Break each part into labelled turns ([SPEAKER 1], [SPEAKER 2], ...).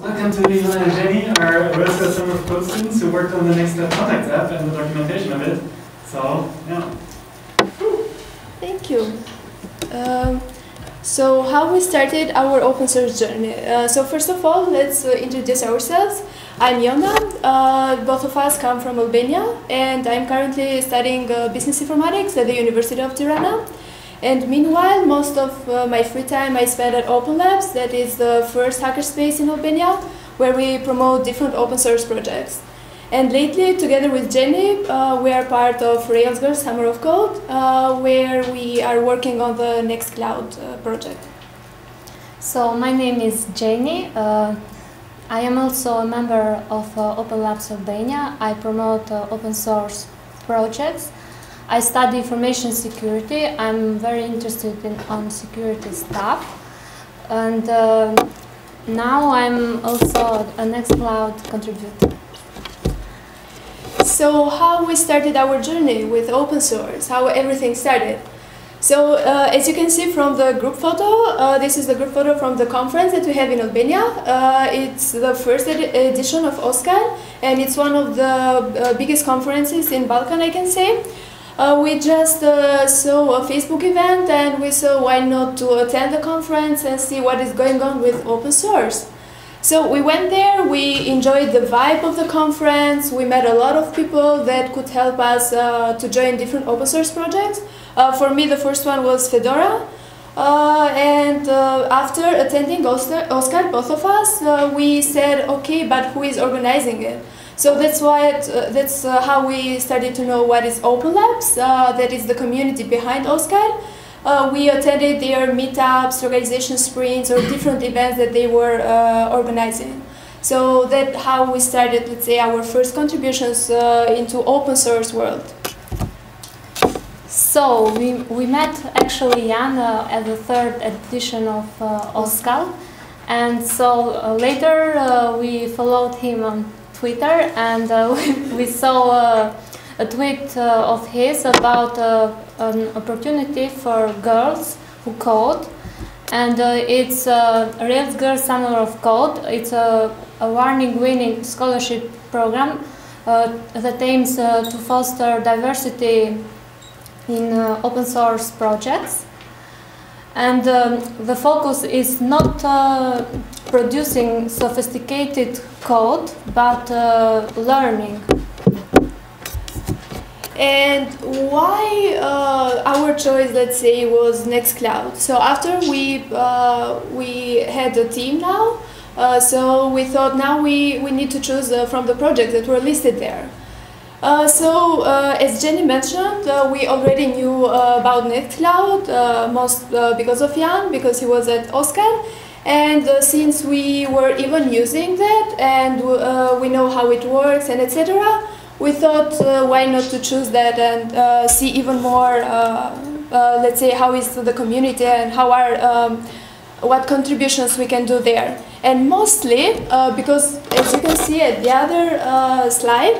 [SPEAKER 1] Welcome to Lila and Xheni, our Roscoe Summer students who worked on the Nextcloud Contacts app and the documentation of it. So, yeah.
[SPEAKER 2] Thank you. Um, so how we started our open source journey. Uh, so first of all, let's uh, introduce ourselves. I'm Jona. Uh, both of us come from Albania, and I'm currently studying uh, business informatics at the University of Tirana. And meanwhile, most of uh, my free time I spend at Open Labs, that is the first hackerspace in Albania, where we promote different open source projects. And lately, together with Xheni, uh, we are part of Rails Girls Summer of Code, uh, where we are working on the Nextcloud uh, project.
[SPEAKER 3] So my name is Xheni. Uh, I am also a member of uh, Open Labs Albania. I promote open source projects. I study information security. I'm very interested in on security stuff, and now I'm also a Nextcloud contributor.
[SPEAKER 2] So how we started our journey with open source, how everything started. So uh, as you can see from the group photo, uh, this is the group photo from the conference that we have in Albania. Uh, it's the first ed edition of OSCAL and it's one of the uh, biggest conferences in Balkan, I can say. Uh, we just uh, saw a Facebook event and we saw why not to attend the conference and see what is going on with open source. So we went there, we enjoyed the vibe of the conference, we met a lot of people that could help us uh, to join different open source projects. Uh, for me, the first one was Fedora. Uh, and uh, after attending OSCAL, both of us, we said, okay, but who is organizing it? So that's why it, uh, that's how we started to know what is Open Labs, that is the community behind OSCAL. Uh, we attended their meetups, organization sprints, or different events that they were uh, organizing. So that how we started, let's say, our first contributions uh, into open source world.
[SPEAKER 3] So we, we met actually Jan uh, at the third edition of uh, OSCAL, and so uh, later we followed him on Twitter, and we, we saw a tweet uh, of his about uh, an opportunity for girls who code and uh, it's uh, Rails Girls Summer of Code. It's a, a warning-winning scholarship program uh, that aims uh, to foster diversity in uh, open source projects. And um, the focus is not producing sophisticated code, but learning
[SPEAKER 2] and why uh, our choice, let's say, was Nextcloud. So after we uh, we had a team now, uh, so we thought now we, we need to choose uh, from the projects that were listed there. Uh, so uh, as Xheni mentioned, we already knew about Nextcloud, most because of Jan, because he was at OSCAL. And since we were even using that and we know how it works and etc., we thought uh, why not to choose that and uh, see even more, uh, uh, let's say, how is the community and how are, um, what contributions we can do there. And mostly, uh, because as you can see at the other slide,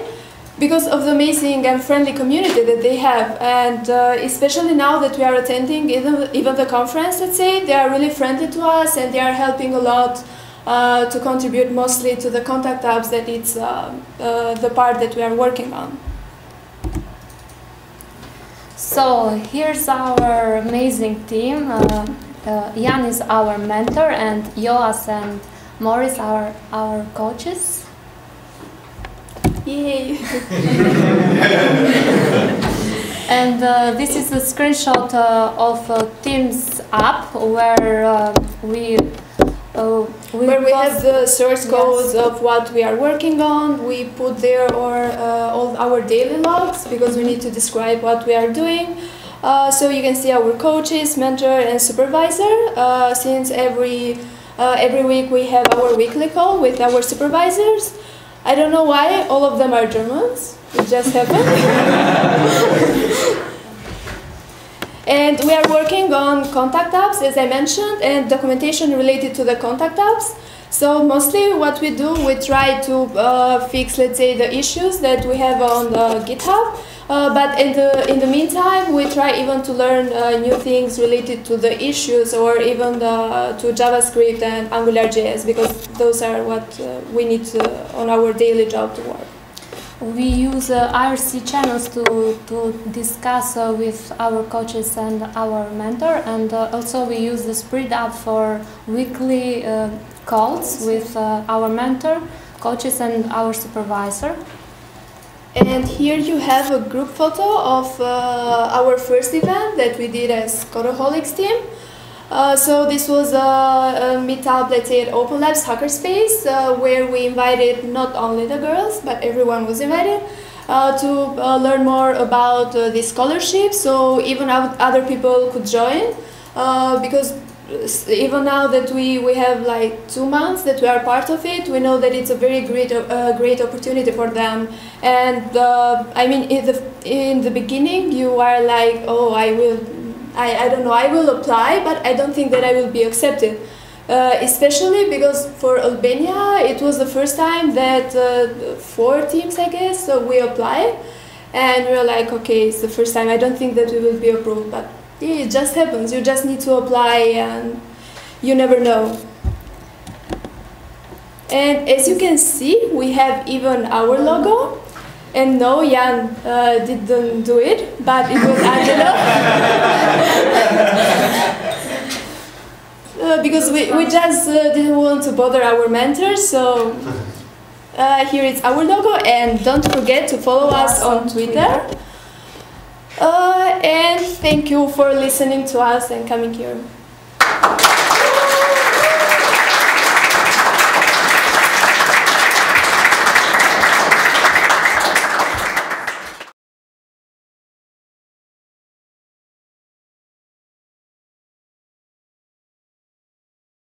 [SPEAKER 2] because of the amazing and friendly community that they have. And uh, especially now that we are attending even, even the conference, let's say, they are really friendly to us and they are helping a lot uh, to contribute mostly to the contact apps that it's uh, uh, the part that we are working on.
[SPEAKER 3] So here's our amazing team. Uh, uh, Jan is our mentor and Joas and Morris are our coaches.
[SPEAKER 2] Yay!
[SPEAKER 3] and uh, this is a screenshot of Teams app where we
[SPEAKER 2] uh, we where we have the source codes yes. of what we are working on. We put there our, uh, all our daily logs because we need to describe what we are doing. Uh, so you can see our coaches, mentor, and supervisor. Uh, since every uh, every week we have our weekly call with our supervisors. I don't know why all of them are Germans. It just happened. And we are working on contact apps, as I mentioned, and documentation related to the contact apps. So mostly what we do, we try to uh, fix, let's say, the issues that we have on the GitHub. Uh, but in the in the meantime, we try even to learn uh, new things related to the issues or even the, to JavaScript and AngularJS because those are what uh, we need to, on our daily job to work.
[SPEAKER 3] We use uh, IRC channels to, to discuss uh, with our coaches and our mentor, and uh, also we use the Spreed app for weekly uh, calls with uh, our mentor, coaches, and our supervisor.
[SPEAKER 2] And here you have a group photo of uh, our first event that we did as Codeaholics team. Uh, so this was a, a meetup, let's say, at Open Labs Hackerspace, uh, where we invited not only the girls, but everyone was invited uh, to uh, learn more about uh, this scholarship. So even other people could join, because even now that we, we have like two months that we are part of it, we know that it's a very great uh, great opportunity for them. And uh, I mean, in the in the beginning, you are like, oh, I will I, I don't know, I will apply, but I don't think that I will be accepted. Uh, especially because for Albania, it was the first time that uh, four teams, I guess, so we applied. And we were like, okay, it's the first time. I don't think that we will be approved, but it just happens. You just need to apply, and you never know. And as you can see, we have even our logo. And no, Jan uh, didn't do it, but it was Angela. uh, because we, we just uh, didn't want to bother our mentors, so uh, here is our logo. And don't forget to follow us on Twitter. And thank you for listening to us and coming here.